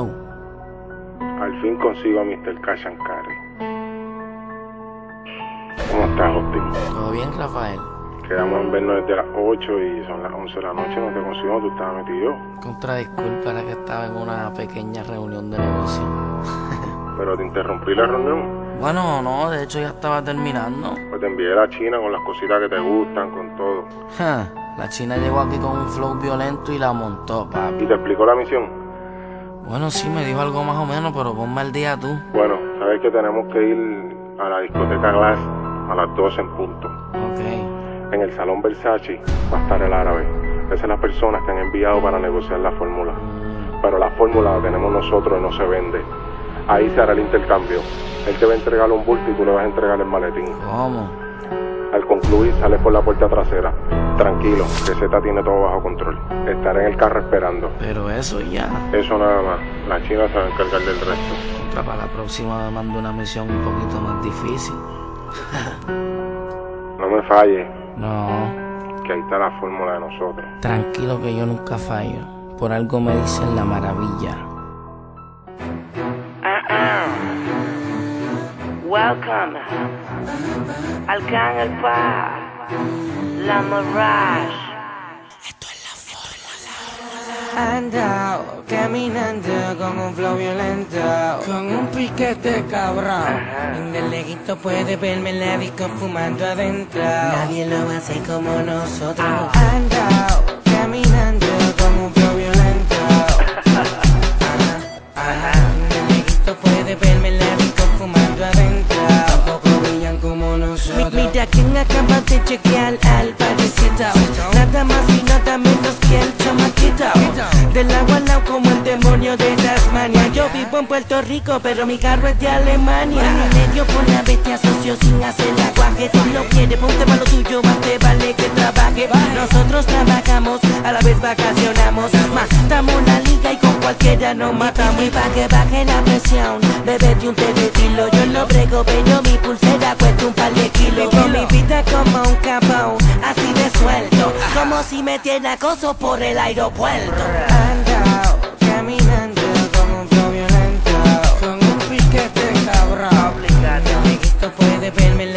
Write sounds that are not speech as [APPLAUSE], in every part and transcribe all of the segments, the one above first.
Al fin consigo a Mr. Cash and Carry. ¿Cómo estás, Justin? ¿Todo bien, Rafael? Quedamos en vernos desde las 8 y son las 11 de la noche. No te consigo, tú estabas metido. Contra disculpa, era que estaba en una pequeña reunión de negocio. [LAUGHS] Pero te interrumpí la reunión. Bueno, no, de hecho ya estaba terminando. Pues te envié a la China con las cositas que te gustan, con todo. La china llegó aquí con un flow violento y la montó, ¿Y papi. te explicó la misión? Bueno, sí, me dijo algo más o menos, pero ponme al día tú. Bueno, sabes que tenemos que ir a la discoteca Glass a las 12 en punto. Ok. En el Salón Versace va a estar el árabe. Esas son las personas que han enviado para negociar la fórmula. Pero la fórmula la tenemos nosotros y no se vende. Ahí se hará el intercambio. Él te va a entregar un bulto y tú le vas a entregar el maletín. ¿Cómo? Al concluir, sales por la puerta trasera. Tranquilo, que Z tiene todo bajo control. Estaré en el carro esperando. Pero eso ya. Eso nada más. La China se va a encargar del resto. Contra para la próxima me mando una misión un poquito más difícil. [LAUGHS] No me falles, No, que ahí está la fórmula de nosotros. tranquilo que yo nunca fallo. Por algo me dicen la maravilla. Welcome al Gang El Par, La Mirage. Ando caminando con un flow violento, con un piquete cabrón. En el leguito puede verme en la disco fumando adentro. Nadie lo hace como nosotros. Ando Mira quién acaba de chequear al parecito. Nada más y nada menos que el chamaquito. Del agua al lado como el demonio de Tasmania. Yo vivo en Puerto Rico, pero mi carro es de Alemania. Mi medio por la bestia socio sin hacer aguaje. Si no quiere, ponte para lo tuyo, más te vale que trabaje. Nosotros trabajamos, a la vez vacacionamos. Matamos la liga y con cualquiera nos matamos. Y pa' que baje la presión, bebete un té de tilo. Yo lo brego, pero mi pulsera un par de kilos. Vivo mi vida como un capón, así de suelto. Como si metiera acoso por el aeropuerto. Ando caminando con un flow violento, con un piquete cabrón. El neguito puede verme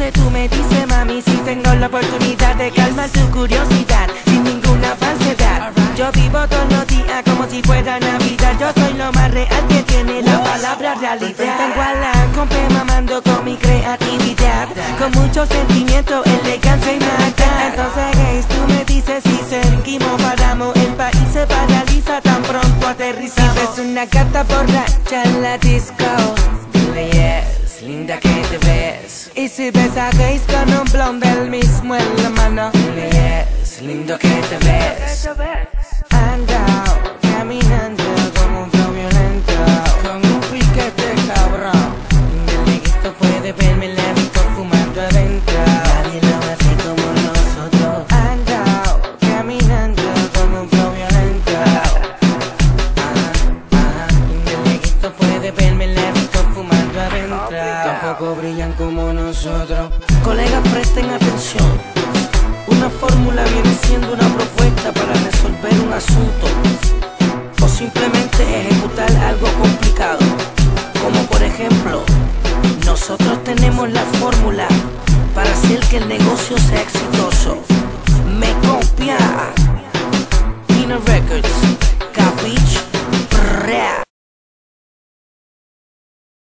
Entonces tú me dices, mami, si tengo la oportunidad de calmar tu curiosidad sin ninguna falsedad. Yo vivo todos los días como si fuera Navidad. Yo soy lo más real que tiene la palabra realidad. Tengo a la compa mamando con mi creatividad. Con mucho sentimiento, elegancia y maldad. Entonces, tú me dices si seguimos, paramos. El país se paraliza tan pronto aterrizamos. Si ves una gata borracha en la disco, dile yes, linda que te ves. Si ves a gays con un blond del mismo en la mano, yes, lindo que te ves. Ando caminando nosotros. Colegas, presten atención. Una fórmula viene siendo una propuesta para resolver un asunto o simplemente ejecutar algo complicado. Como por ejemplo, nosotros tenemos la fórmula para hacer que el negocio sea exitoso.